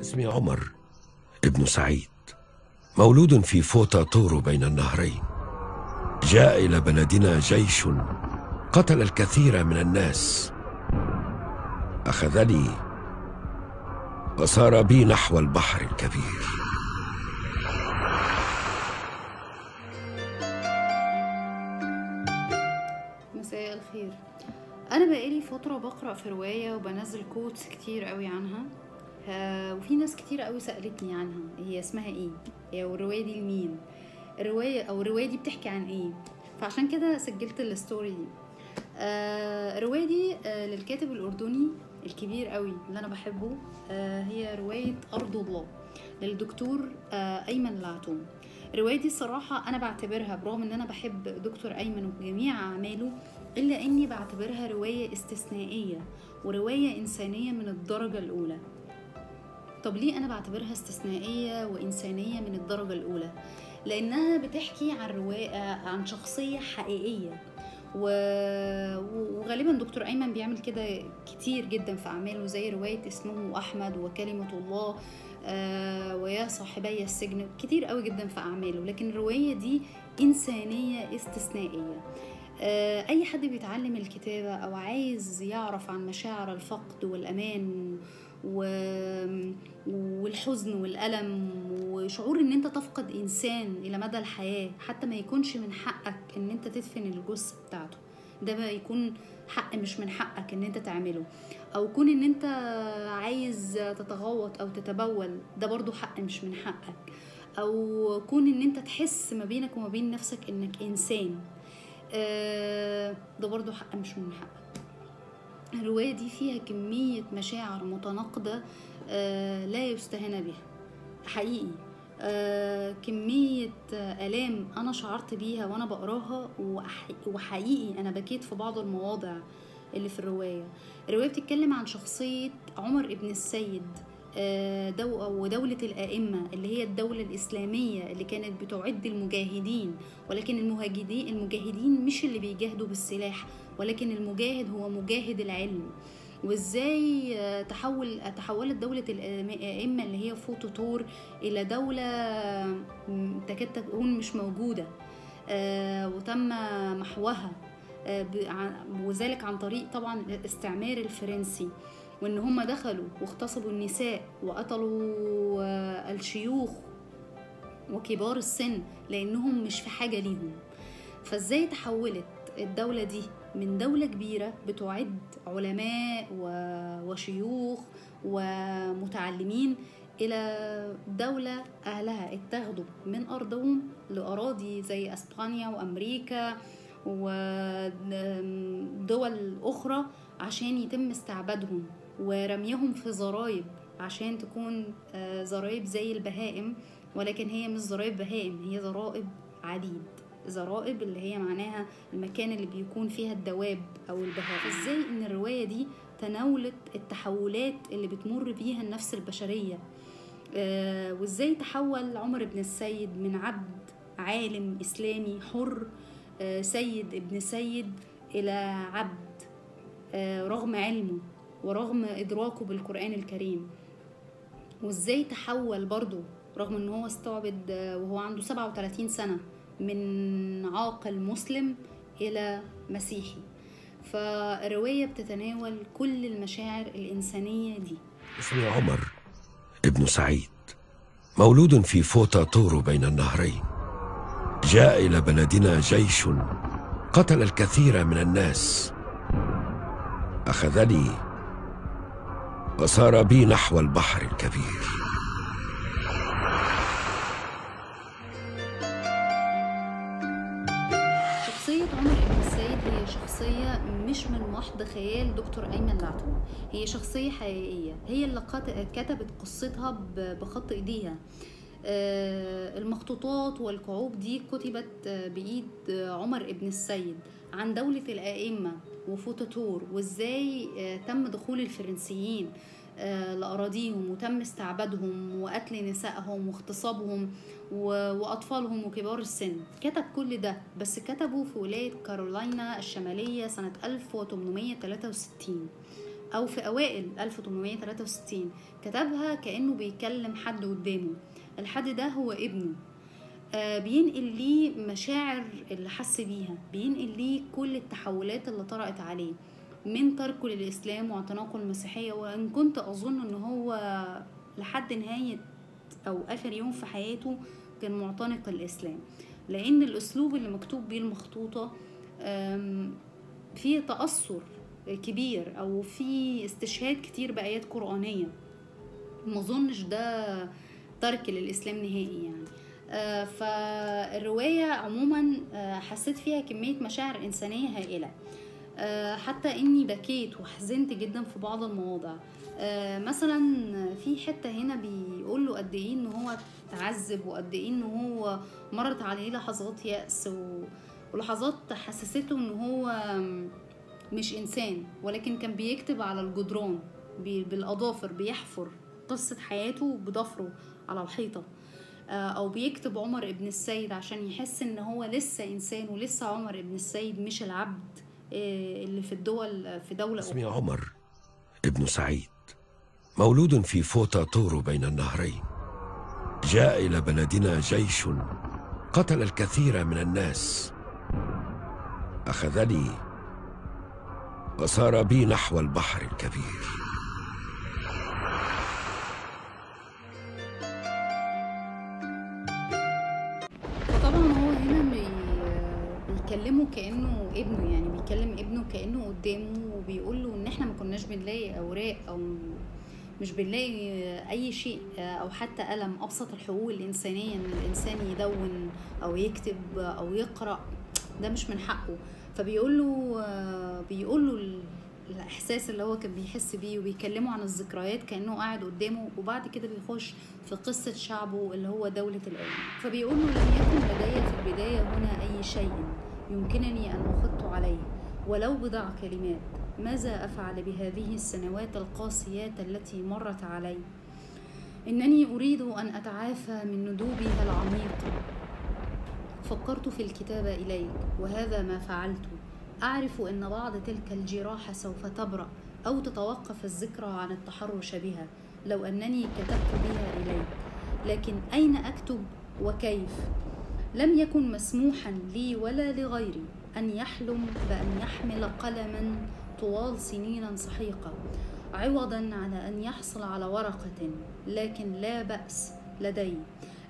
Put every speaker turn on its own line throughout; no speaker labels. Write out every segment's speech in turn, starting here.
اسمي عمر ابن سعيد مولود في فوتا تورو بين النهرين. جاء إلى بلدنا جيش قتل الكثير من الناس. أخذني وسار بي نحو البحر الكبير.
مساء الخير. أنا بقالي فترة بقرأ في رواية وبنزل quotes كتير قوي عنها. ها- وفي ناس كتير قوي سألتني عنها. هي اسمها إيه؟ هي والرواية دي لمين؟ الرواية أو الرواية دي بتحكي عن إيه؟ فعشان كده سجلت الستوري دي. آه، الرواية دي آه، للكاتب الأردني الكبير قوي اللي أنا بحبه. آه، هي رواية أرض الله للدكتور آه، أيمن العتوم. الرواية دي الصراحة أنا بعتبرها برغم إن أنا بحب دكتور أيمن وجميع أعماله إلا إني بعتبرها رواية استثنائية ورواية إنسانية من الدرجة الأولى. طب ليه أنا بعتبرها استثنائية وإنسانية من الدرجة الأولى؟ لأنها بتحكي عن رواية عن شخصية حقيقية. و... وغالبا دكتور أيمن بيعمل كده كتير جدا في أعماله زي رواية اسمه أحمد وكلمة الله آه، ويا صاحبي السجن. كتير قوي جدا في أعماله لكن الرواية دي إنسانية استثنائية. أي حد بيتعلم الكتابة أو عايز يعرف عن مشاعر الفقد والأمان و... والحزن والألم وشعور إن أنت تفقد إنسان إلى مدى الحياة حتى ما يكونش من حقك إن أنت تدفن الجثة بتاعته. ده بقى يكون حق مش من حقك إن أنت تعمله. أو كون إن أنت عايز تتغوط أو تتبول ده برضو حق مش من حقك. أو كون إن أنت تحس ما بينك وما بين نفسك إنك إنسان. آه، ده برضو حق مش من حقك الرواية دي فيها كمية مشاعر متناقضة آه، لا يستهان بها. حقيقي. آه، كمية آه، آلام أنا شعرت بيها وأنا بقراها وح- وحقيقي أنا بكيت في بعض المواضع اللي في الرواية. الرواية بتتكلم عن شخصية عمر ابن السيد. آه، دو ودولة الأئمة اللي هي الدولة الإسلامية اللي كانت بتعد المجاهدين ولكن المهاجدين المجاهدين مش اللي بيجاهدوا بالسلاح ولكن المجاهد هو مجاهد العلم. وإزاي آه، تحول تحولت دولة الأئمة اللي هي فوتوتور إلى دولة تكاد تكون مش موجودة آه، وتم محوها آه، وذلك عن طريق طبعا الاستعمار الفرنسي. وإن هم دخلوا واغتصبوا النساء وقتلوا آه، الشيوخ وكبار السن لأنهم مش في حاجة ليهم. فإزاي تحولت الدولة دي من دولة كبيرة بتعد علماء وشيوخ ومتعلمين إلى دولة أهلها اتاخدوا من أرضهم لأراضي زي إسبانيا وأمريكا ودول أخرى عشان يتم استعبادهم. ورميهم في زرايب عشان تكون آه، زرايب زي البهائم ولكن هي مش زرايب بهائم هي زرائب عبيد زرائب اللي هي معناها المكان اللي بيكون فيها الدواب أو البهائم. إزاي إن الرواية دي تناولت التحولات اللي بتمر بيها النفس البشرية؟ آه، وإزاي تحول عمر بن السيد من عبد عالم إسلامي حر آه، سيد ابن سيد إلى عبد آه، رغم علمه؟ ورغم إدراكه بالقرآن الكريم وإزاي تحول برضه رغم إن هو استعبد وهو عنده 37 سنة من عاقل مسلم إلى مسيحي. فالرواية بتتناول كل المشاعر الإنسانية دي.
اسمي عمر ابن سعيد مولود في فوتا تورو بين النهرين. جاء إلى بلدنا جيش قتل الكثير من الناس. أخذني وسار بي نحو البحر الكبير.
شخصية عمر السيد هي شخصية مش من محض خيال دكتور أيمن العتوم هي شخصية حقيقية. هي اللي كتبت قصتها بخط إيديها. المخطوطات والكعوب دي كتبت آه، بإيد آه، عمر بن السيد عن دولة الأئمة وفوتاتور وإزاي آه، تم دخول الفرنسيين آه، لأراضيهم وتم استعبادهم وقتل نسائهم واغتصابهم وأطفالهم وكبار السن. كتب كل ده بس كتبه في ولاية كارولاينا الشمالية سنة 1863 أو في أوائل 1863 كتبها كأنه بيكلم حد قدامه. الحد ده هو ابنه. آه، بينقل ليه مشاعر اللي حس بيها. بينقل ليه كل التحولات اللي طرأت عليه. من تركه للإسلام واعتناقه المسيحية. وإن كنت أظن إن هو لحد نهاية أو آخر يوم في حياته كان معتنق الإسلام. لأن الأسلوب اللي مكتوب بيه المخطوطة فيه تأثر كبير أو في استشهاد كتير بآيات قرآنية. ما أظنش ده ترك للإسلام نهائي يعني. آه، فالرواية عموما آه، حسيت فيها كمية مشاعر إنسانية هائلة. آه، حتى إني بكيت وحزنت جدا في بعض المواضع. مثلا في حتة هنا بيقول له قد إيه إن هو تعذب وقد إيه إن هو مرت عليه لحظات يأس و- ولحظات حسسته إن هو مش إنسان ولكن كان بيكتب على الجدران بالأظافر بيحفر قصة حياته بضفره. على الحيطة آه، أو بيكتب عمر ابن السيد عشان يحس إن هو لسه إنسان ولسه عمر ابن السيد مش العبد آه، اللي في الدول في دولة
اسمي عمر ابن سعيد مولود في فوتا تورو بين النهرين. جاء إلى بلدنا جيش قتل الكثير من الناس. أخذني وسار بي نحو البحر الكبير.
بيكلمه كأنه ابنه يعني بيكلم ابنه كأنه قدامه وبيقول له إن إحنا ما كناش بنلاقي أوراق أو مش بنلاقي أي شيء أو حتى قلم أبسط الحقوق الإنسانية إن الإنسان يدون أو يكتب أو يقرأ ده مش من حقه. فبيقول له بيقول له ال- الإحساس اللي هو كان بيحس بيه وبيكلمه عن الذكريات كأنه قاعد قدامه وبعد كده بيخش في قصة شعبه اللي هو دولة الأيام فبيقول له لم يكن لدي في البداية هنا أي شيء. يمكنني أن اخط عليه. ولو بضع كلمات ماذا أفعل بهذه السنوات القاسيات التي مرت علي؟ إنني أريد أن أتعافى من ندوبها العميقه فكرت في الكتابة إليك وهذا ما فعلت. أعرف أن بعض تلك الجراح سوف تبرأ أو تتوقف الذكرى عن التحرش بها لو أنني كتبت بها إليك. لكن أين أكتب؟ وكيف؟ لم يكن مسموحا لي ولا لغيري أن يحلم بأن يحمل قلما طوال سنين سحيقة عوضا على أن يحصل على ورقة لكن لا بأس لدي.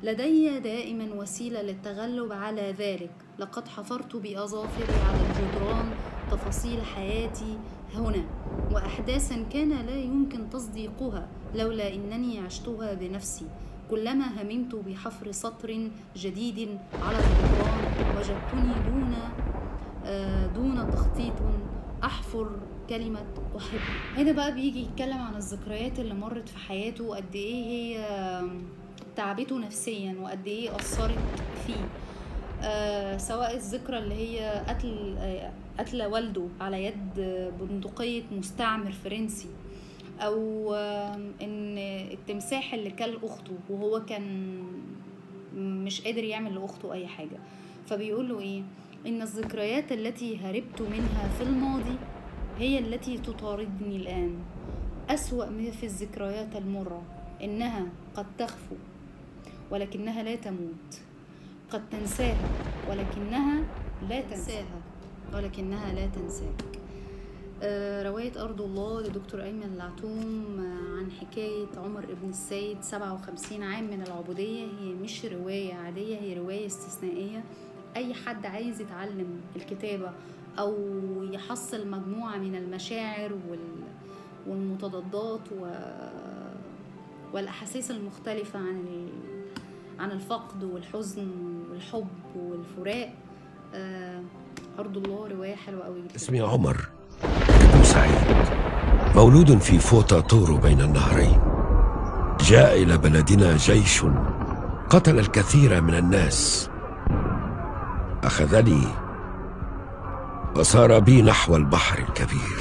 لدي دائما وسيلة للتغلب على ذلك. لقد حفرت بأظافري على الجدران تفاصيل حياتي هنا وأحداثا كان لا يمكن تصديقها لولا أنني عشتها بنفسي. كلما هممت بحفر سطر جديد على الجدران وجدتني دون آه، دون تخطيط أحفر كلمة أحب. هنا بقى بيجي يتكلم عن الذكريات اللي مرت في حياته وقد إيه هي تعبته نفسيا وقد إيه أثرت فيه. آه سواء الذكرى اللي هي قتل آه قتل والده على يد بندقية مستعمر فرنسي. آه إن التمساح اللي كل أخته وهو كان مش قادر يعمل لأخته أي حاجة. فبيقول له إيه؟ إن الذكريات التي هربت منها في الماضي هي التي تطاردني الآن. أسوأ ما في الذكريات المرة إنها قد تخفو ولكنها لا تموت. قد تنساها ولكنها لا تنساها. ولكنها لا تنساك. رواية أرض الله لدكتور أيمن العتوم آه، عن حكاية عمر ابن السيد 57 عام من العبودية هي مش رواية عادية هي رواية استثنائية أي حد عايز يتعلم الكتابة أو يحصل مجموعة من المشاعر وال... والمتضادات. والأحاسيس المختلفة عن. عن الفقد والحزن والحب والفراق آه، أرض الله رواية حلوة قوي
اسمي عمر مولود في فوتا تورو بين النهرين. جاء إلى بلدنا جيش قتل الكثير من الناس. أخذني وسار بي نحو البحر الكبير.